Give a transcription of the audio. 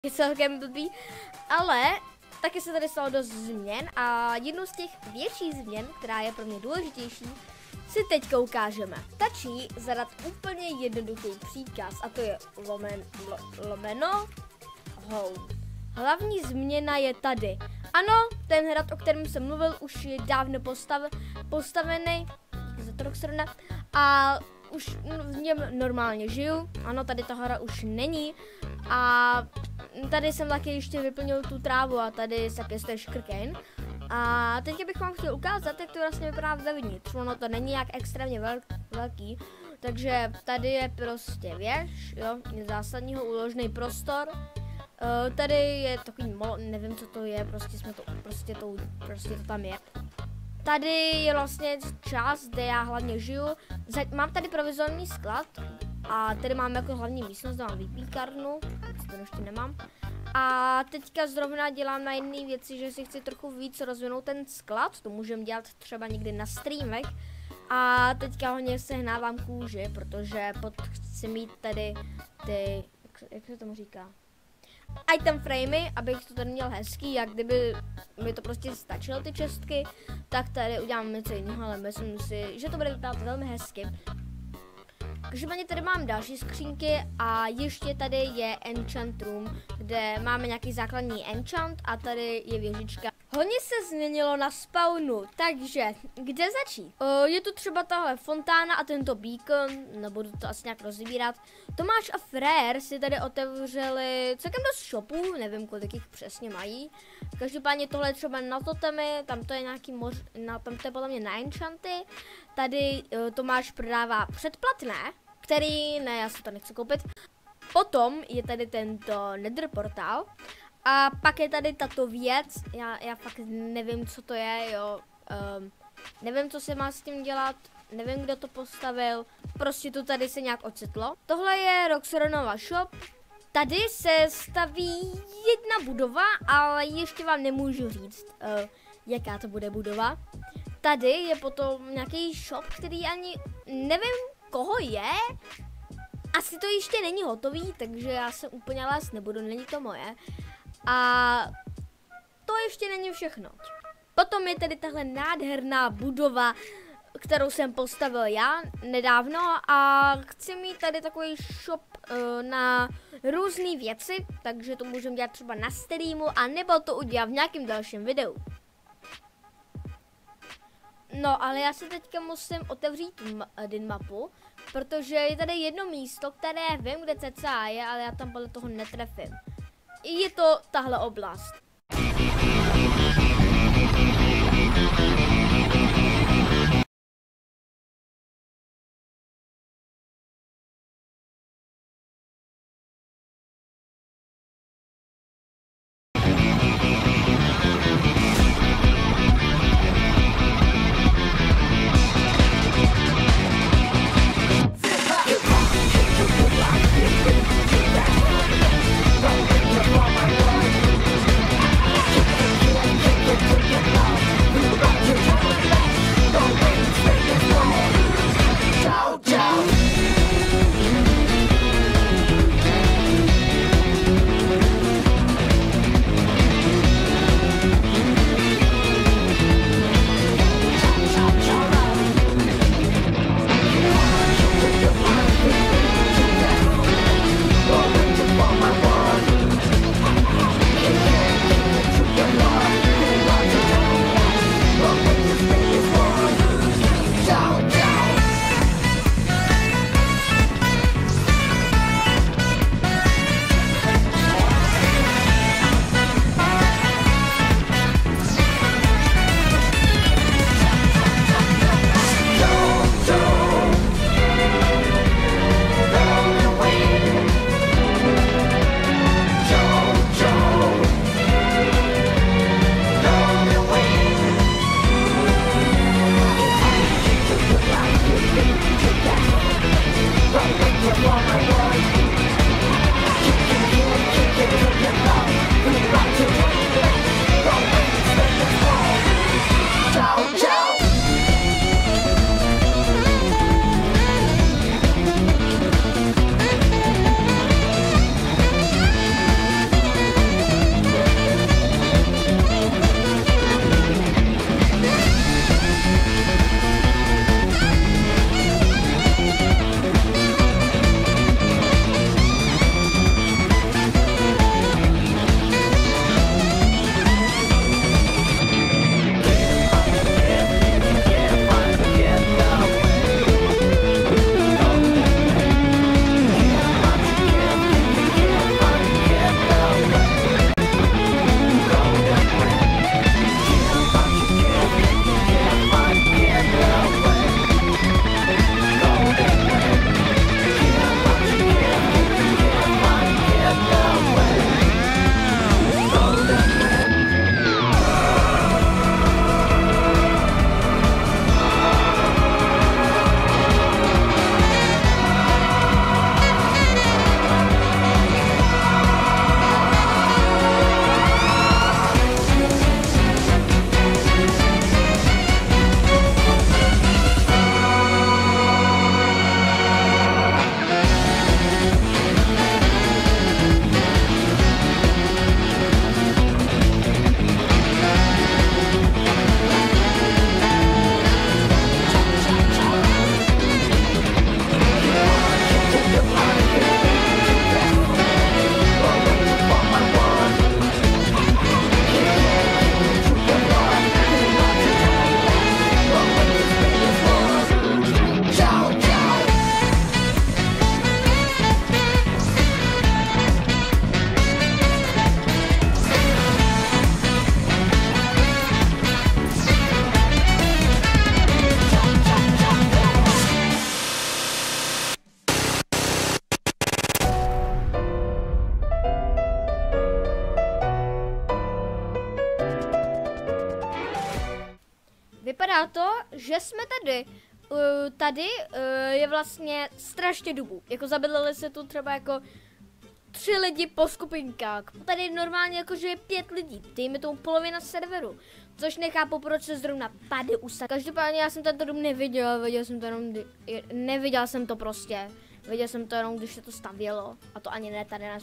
je celkem blbý, ale taky se tady stalo dost změn a jednu z těch větších změn, která je pro mě důležitější, si teďka ukážeme. Stačí zadat úplně jednoduchý příkaz a to je lomen, lo, lomeno home. Hlavní změna je tady. Ano, ten hrad, o kterém jsem mluvil, už je dávno postav, postavený za to a už v něm normálně žiju. Ano, tady ta hra už není a tady jsem taky ještě vyplnil tu trávu a tady se pěstuje škrkejn. A teď bych vám chtěl ukázat, jak to vlastně vypadá vevnitř. Ono to není jak extrémně velk, velký, takže tady je prostě věž, jo, zásadního úložný prostor. Uh, tady je takový nevím co to je, prostě jsme to, prostě to, prostě to tam je. Tady je vlastně část, kde já hlavně žiju. Mám tady provizorní sklad a tady mám jako hlavní místnost, mám vypíkarnu, to ještě nemám. A teďka zrovna dělám na jedné věci, že si chci trochu víc rozvinout ten sklad, to můžeme dělat třeba někdy na streamech. A teďka hodně sehnávám kůži, protože pod chci mít tady ty, jak, jak se tomu říká, item framey, abych to tady měl hezký, jak kdyby mi to prostě stačilo ty čestky, tak tady udělám něco jiného, ale myslím si, že to bude vypadat velmi hezky. Každopádně tady mám další skřínky a ještě tady je enchant room, kde máme nějaký základní enchant a tady je věžička. Hodně se změnilo na spawnu, takže kde začít? O, je tu třeba tahle fontána a tento beacon, nebudu to asi nějak rozbírat. Tomáš a Frér si tady otevřeli celkem dost shopů, nevím kolik jich přesně mají. Každopádně tohle je třeba na totemy, tam to je nějaký moř, na, tam to je podle mě na enchanty. Tady o, Tomáš prodává předplatné, který, ne, já si to nechci koupit. Potom je tady tento nether portál a pak je tady tato věc, já, já fakt nevím, co to je, jo. Um, nevím, co se má s tím dělat, nevím, kdo to postavil, prostě to tady se nějak ocitlo. Tohle je Roxronova shop, tady se staví jedna budova, ale ještě vám nemůžu říct, uh, jaká to bude budova. Tady je potom nějaký shop, který ani nevím, koho je. Asi to ještě není hotový, takže já se úplně les nebudu, není to moje. A to ještě není všechno. Potom je tedy tahle nádherná budova, kterou jsem postavil já nedávno a chci mít tady takový shop uh, na různé věci, takže to můžeme dělat třeba na streamu a nebo to udělat v nějakém dalším videu. No, ale já si teďka musím otevřít din mapu, protože je tady jedno místo, které vím, kde cca je, ale já tam podle toho netrefím je to tahle oblast. Vypadá to, že jsme tady. Uh, tady uh, je vlastně strašně dubu. Jako zabydleli se tu třeba jako tři lidi po skupinkách. Tady normálně jakože je pět lidí, dejme tomu polovina serveru. Což nechápu, proč se zrovna pady usa. Každopádně já jsem tento dům neviděl, viděl jsem to jenom, neviděl jsem to prostě. Viděl jsem to jenom, když se to stavělo. A to ani ne tady na